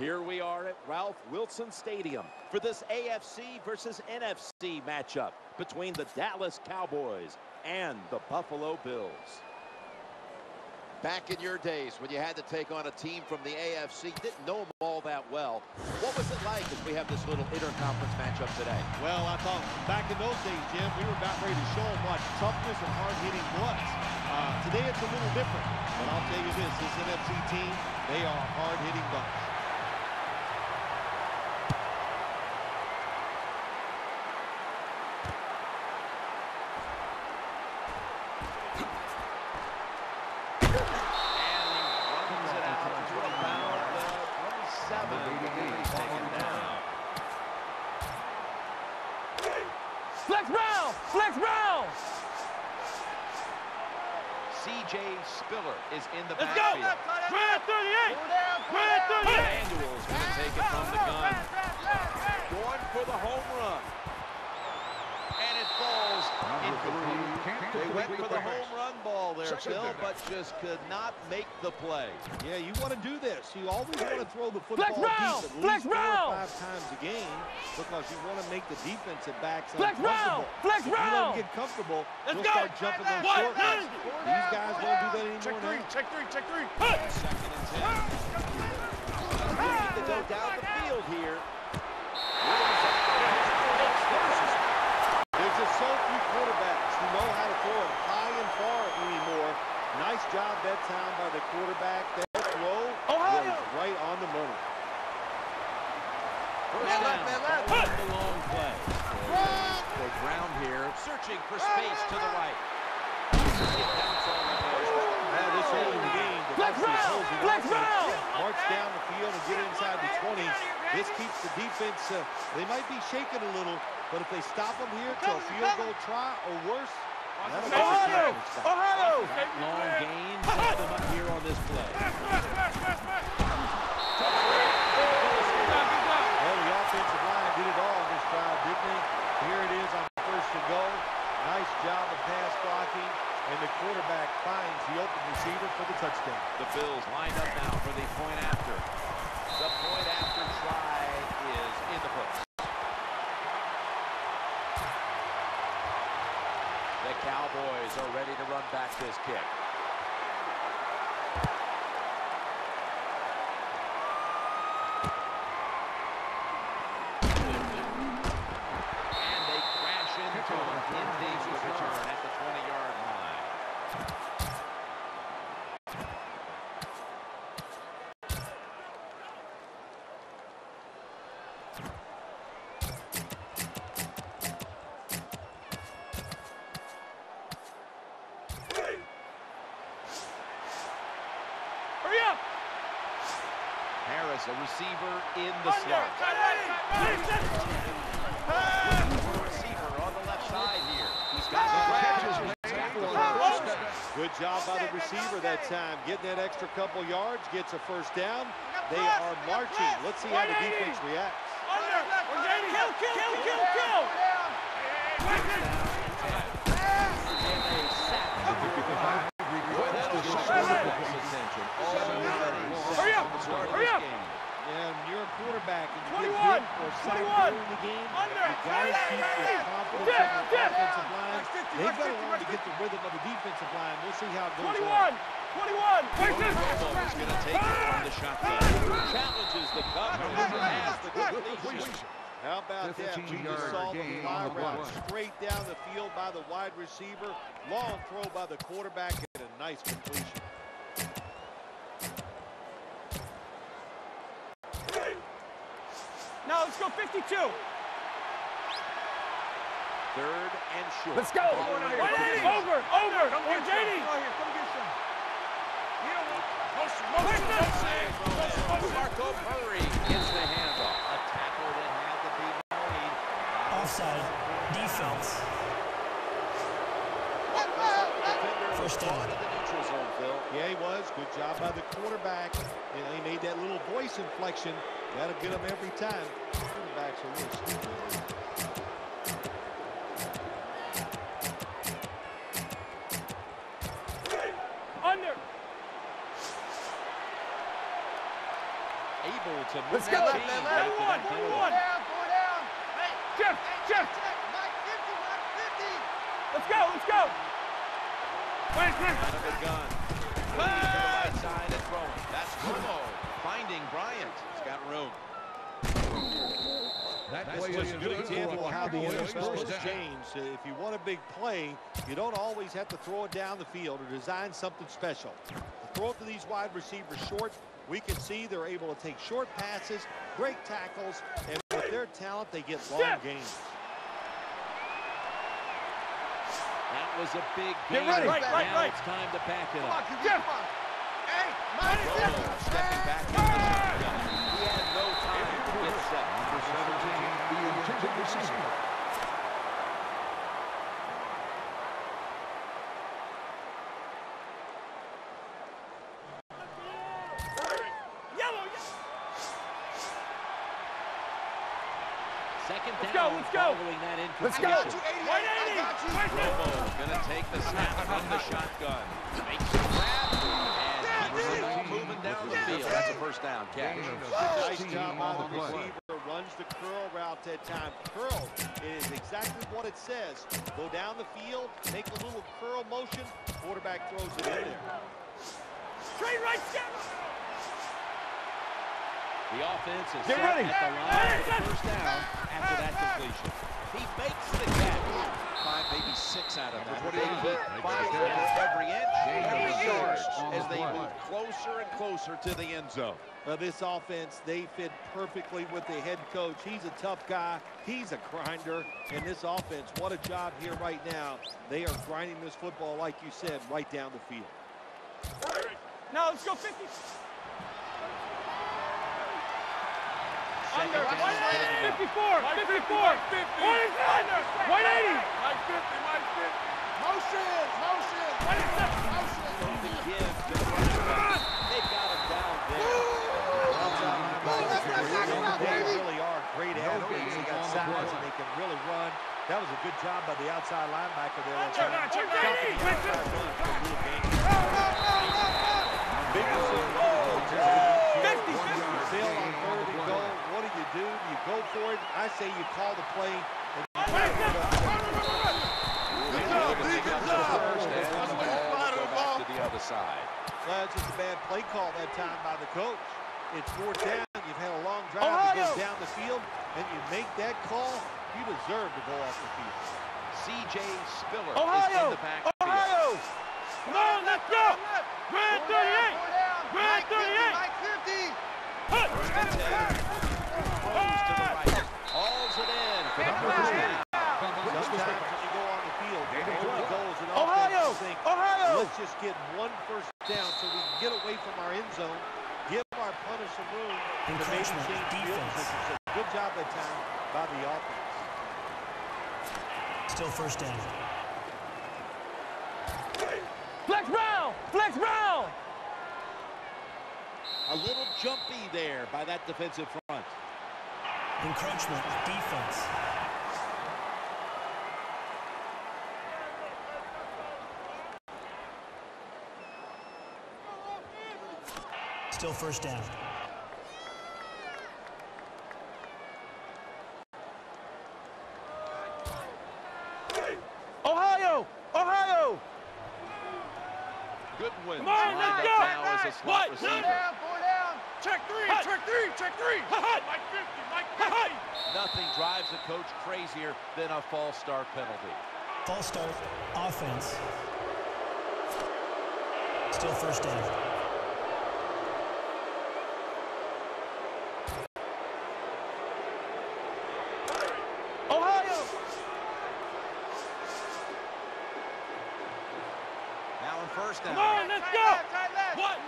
Here we are at Ralph Wilson Stadium for this AFC versus NFC matchup between the Dallas Cowboys and the Buffalo Bills. Back in your days when you had to take on a team from the AFC, didn't know them all that well. What was it like as we have this little interconference matchup today? Well, I thought back in those days, Jim, we were about ready to show them what toughness and hard-hitting was. Uh, today it's a little different, but I'll tell you this, this NFC team, they are hard-hitting bunch. Spiller is in the Let's backfield. go! Grant 38! Grant 38! Manuel's going to take it from the gun. Going for the home run. And it falls in They went for the home run ball there, Bill, but just could not make the play. Yeah, you want to do this. You always want to throw the football Flex round! deep at Flex least four round! or five times a game because you want to make the defensive backs Flex round! uncomfortable. Flex if you round! let them get comfortable, Let's they'll go! start jumping those One, short ones. These guys won't do that anymore Check now. three, check three, check three. Second and ten. Need to go down the field here. There's just so few quarterbacks who know how to throw it high and far anymore. Nice job that time by the quarterback. That throw Ohio! was right on the money. First Man down, left, man left. following the long play. They ground here, searching for space to the right. It bounced all the way. Now this early in the game, the Flex Bucks round! opposing round! march down the field and get inside the 20. This keeps the defense, uh, they might be shaking a little, but if they stop them here to a field goal try or worse, that'll Ohio! Ohio! Long gain set them up here on this play. Well, the offensive line did it all in this drive, didn't they? Here it is on first and goal. Nice job of pass blocking, and the quarterback finds the open receiver for the touchdown. The Bills lined up now for the point after. The point after try is in the books. The Cowboys are ready to run back this kick. Harris, a receiver in the slot. Side right, side right! For a receiver on the left side here. He's got the catches. Good job by the receiver that time. Getting that extra couple yards, gets a first down. They are marching. Let's see how the defense reacts. Under! Kill, kill, kill, kill, kill! And they sack the quarterback. Boy, that'll shut the attention. Already Hurry set up! from the start of Hurry this up! game. Yeah, and you're a quarterback and you 21, get hit or sacked 21, in the game. under, You gotta keep your confidence dip, in the dip. offensive line. 50, They've got to learn to get the rhythm of the defensive line. We'll see how it goes. 21! 21! Wait, this! Romo is going to take it from the shotgun. Challenges the coverage. Has the completion. How about that? We just saw the fly route straight down the field by the wide receiver. Long throw by the quarterback and a nice completion. Now let's go 52. Third and short. Let's go. Following the Over, play. over, over. Or JD. Marco Murray gets the handoff. A tackle that had to be made. Offside. Defense. First down. Into the neutral zone, Phil. Yeah, he was. Good job by the quarterback. And he made that little voice inflection. That'll get him every time. Quarterbacks are really stupid. Under. Able to Let's go. Left, left, left. 41, 41. Jeff, Jeff. Let's go, let's go. Wait, wait. Out of the gun. Looking to the right side and throwing. That's Romo finding Bryant. He's got room. A good example of how the NFL has changed. Uh, If you want a big play, you don't always have to throw it down the field or design something special. The Throw it to these wide receivers short. We can see they're able to take short passes, great tackles, and with their talent, they get long gains. That was a big game. Get ready. Right, now right, right. it's time to pack it up. Jeff. Romo stepping back in the shotgun. He had no time to get set. Yellow, yellow. Second Let's down go, let's go. following that Let's incompletion. go. 180. Wait, wait. Romo gonna take the snap from the shotgun. Makes the grab and keeps moving down the field. That's a first down catch. Nice job by the receiver. Runs the curl route that time. Curl is exactly what it says. Go down the field, make a little curl motion. Quarterback throws it in there. Straight right, Jeff. The offense is Get set ready. at the line for the first down after that completion. He makes the catch. Five, maybe six out of that. They keep fighting every inch, every yard as they move closer and closer to the end zone. Uh, this offense, they fit perfectly with the head coach. He's a tough guy. He's a grinder. And this offense, what a job here right now. They are grinding this football, like you said, right down the field. Now let's go 50. Under. down, 54. 54. What is it? Under. 180. Motions. Motions. the give to the running back. They've got him down there. They really are great athletes. They and they can really run. That was a good job by the outside linebacker there. Under. 180. Big Fifty. Sail on third and goal. What do you do? You go for it. I say you call the play. to the other side. Well, it's just a bad play call that time by the coach. It's fourth down. You've had a long drive Ohio. to get down the field, and you make that call. You deserve to go off the field. C.J. Spiller is Ohio. in the backfield. Ohio. Come on, let's go. Grand 38. Grand 38. Hut. First and 10. Throws to the right. Hauls it in for the first. Sometimes when you go on the field, you know goals and Ohio. think, Ohio. let's just get one first down so we can get away from our end zone, give our punter some room to maybe Encroachment, change defense. good job that time by the offense. Still first down. Flex Brown. Flex Brown. A little jumpy there by that defensive front. Encroachment, defense. Still first down. Ohio. Ohio. Goodwin Come on, let's go. now as a slot What? receiver. Check three. Check three. Check three. Mike 50. Mike 50. Nothing drives a coach crazier than a false start penalty. False start, offense. Still first down. Ohio. Now in first down. Come on, let's go. What?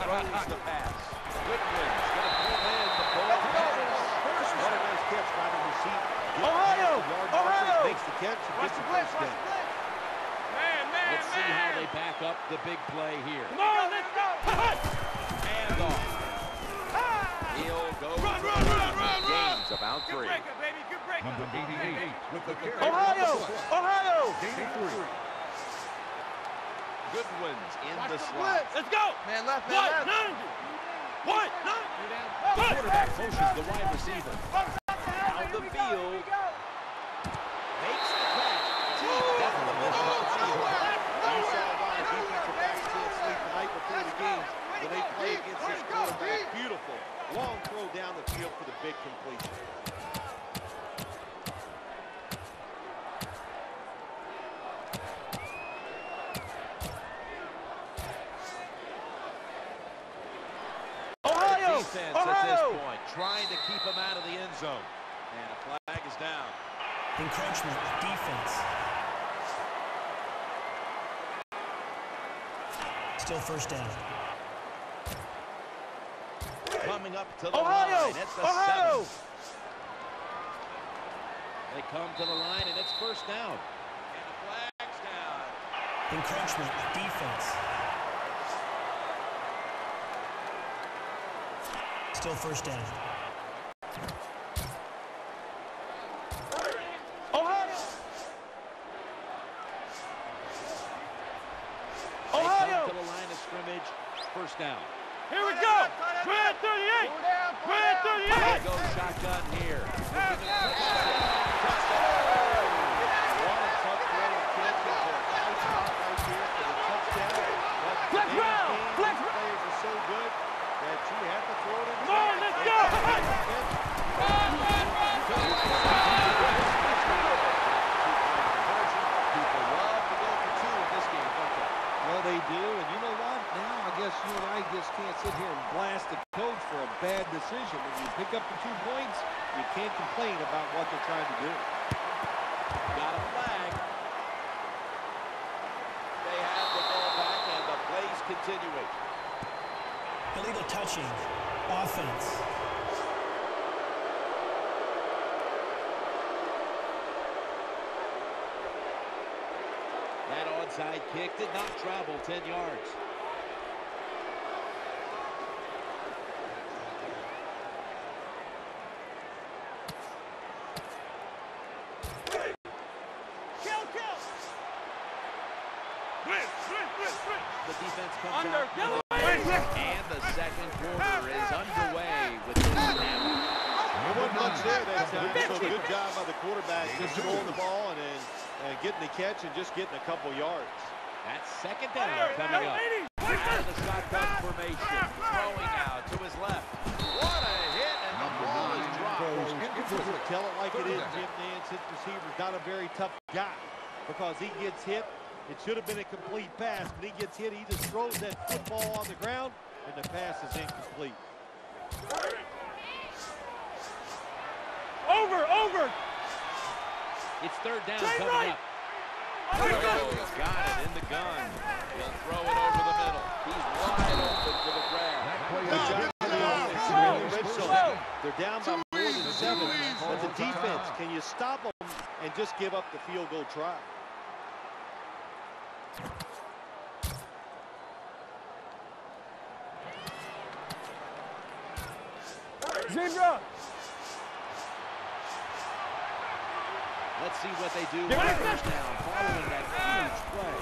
Throws the pass. Goodwin's going to pull in the ball. First, what a nice catch by the receiver. Gets Ohio. past the yard Ohio. marker, Makes the catch and gets the first down. Man, man, Let's man. see how they back up the big play here. Come on, let's go. And off. Ah! He'll go Run, run, run, run, run. gains about Good three. breaker, baby. Good breaker. Number 88 with the carry. Ohio. Ohio. Gain three. Goodwin's in Watch the slot. Let's go. Man left, man What? left. 90. What? 90. Quarterback motions the wide receiver. Down the field. Makes the catch. Deep down the middle of the field. You saw why defensive backs can't sleep the night before the game when they play against this quarterback. Beautiful. Long throw down the field for the big completion. Ohio! Defense at this point, trying to keep him out of the end zone. And a flag is down. Encroachment defense. Still first down. Coming up to the Ohio! line at the Ohio! seven. They come to the line, and it's first down. And the flag's down. Encroachment defense. Still first down. Ohio. They Ohio. come to the line of scrimmage, first down. Here we go. Grand 38. Grand 38. They go shotgun here. What a tough throw and catch is a nice spot right here for the touchdown. But Flex today's round, game, flex these players are so good that you have to throw it in. Come on, let's go. People love to go for two in this game, don't they? Well, they do, and you know what? Now I guess you and I just can't sit here and blast the coach for a bad decision. When you pick up the two points, you can't complain about what they're trying to do. Got a flag. They have the ball back, and the play's continuing. Illegal touching. Offense. That onside kick did not travel 10 yards. Kill, kill. The defense comes Under. out. Yellow. And the second quarter is underway with this snap. There wasn't much there that time, so good job by the quarterback just throwing the ball and, then and getting the catch and just getting a couple yards. That's second down coming up. Out of the shotgun formation. Throwing out to his left. What a hit, and the ball is dropped. Tell it like it is, Jim Nantz. His receiver's not a very tough guy because he gets hit. It should have been a complete pass, but he gets hit. He just throws that football on the ground, and the pass is incomplete. Over, over. It's third down Play coming right. up. Oh, got it in the gun. He'll throw it over the middle. He's wide open for the grab. Good job by the offense in the red. They're down by more than seven, but the defense, can you stop them and just give up the field goal try? Zebra. Let's see what they do Give on it a down following that huge play.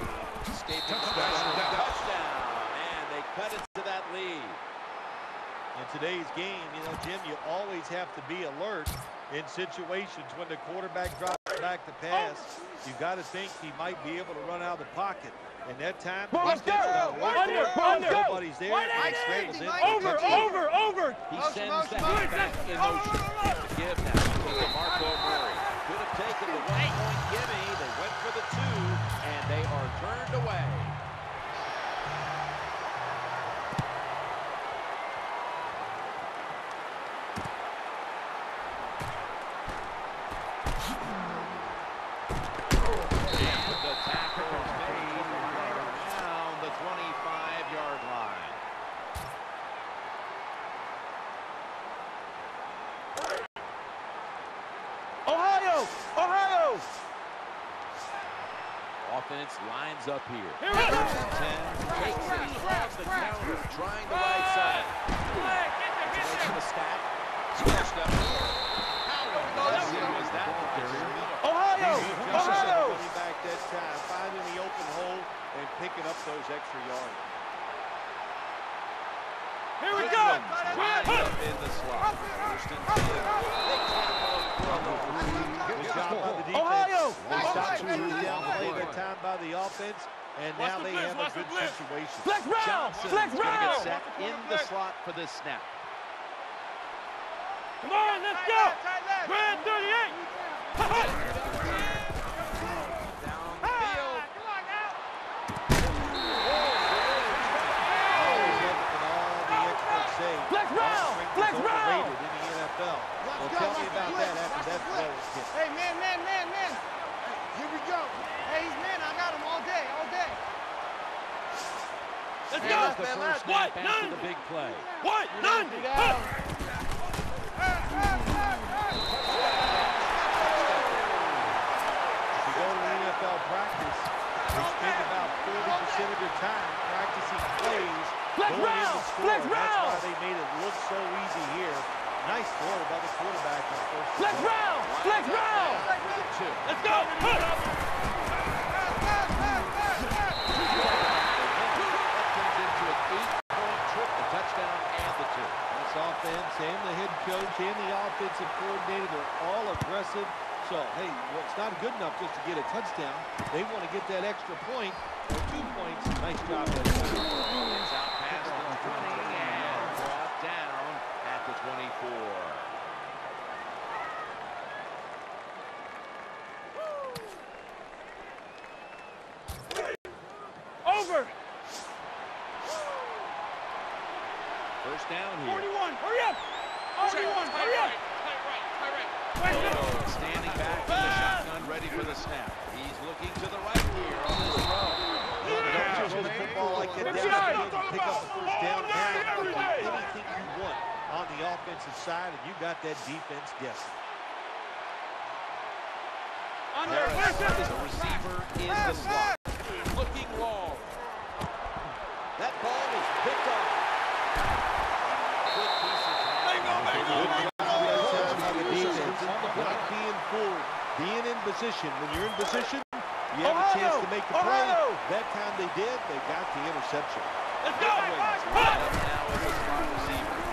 Escaping touchdown. touchdown. And they cut into that lead. In today's game, you know, Jim, you always have to be alert in situations when the quarterback drops back to pass. You've got to think he might be able to run out of the pocket. And that time, Come on, defense let's go. got away Under, under. Nobody's there. Wide He eighty. in. Over, over, over. He Motion, sends motion, the motion. halfback in motion. Give now to DeMarco Could the one-point gimme. They went for the two, and they are turned away. And the tackle is made right around the 25-yard line. Ohio, Ohio. Offense lines up here. Here we go. 10, takes it off the counter, trying the right side. Goes to the stack. Switched up. How impressive was that? Ohio, Good job by the Ohio. back that time, finding the open hole and picking up those extra yards. Here we go. Right up in the slot. First and ten. Big tackle Good job by the defense. Ohio! They stopped Ohio! two down play that time by the offense, and Watch now the they blitz, have a watch the good blitz. situation. Flex round! Flex going to get round! set in the slot for this snap. Come on, let's go. Grand 38. Downfield. Always looking at all the experts say. Flex our round! strength Flex is round! overrated in the NFL. Well, tell me about that after that play was hit. Hey, man, man, man, man. Here we go. Hey, he's man. I got him all day, all day. Let's There's go. the first What? after None. the big play. What? None. If you go to the NFL practice, they spend about 40% of their time practicing plays Flex going round! in to score. Flex and That's why they made it look so easy here. Nice throw by the quarterback on first Flex down. round! Flex round! Let's go. That turns into an eight-point trip, the touchdown and the two. This offense and the head coach and the offensive coordinator, they're all aggressive. So, hey, well, it's not good enough just to get a touchdown. They want to get that extra point or two points. Nice job. by the coach. It's out past the 20 and brought down at the 24. Over. First down here. 41. Hurry up. 41. Hurry up. Bobo oh, standing back in the shotgun, ready for the snap. He's looking to the right here on this throw. You don't just hit a football like that down the field pick up the first down. Now do anything you want on the offensive side, and you got that defense guessing. Harris, the receiver in the slot. Looking long. That ball is picked up. Good piece of Good job by the defense. Not being fooled, being in position. When you're in position, you have a chance to make the play. Ohio! That time they did, they got the interception. Let's go. Owens lined up now as a slot receiver.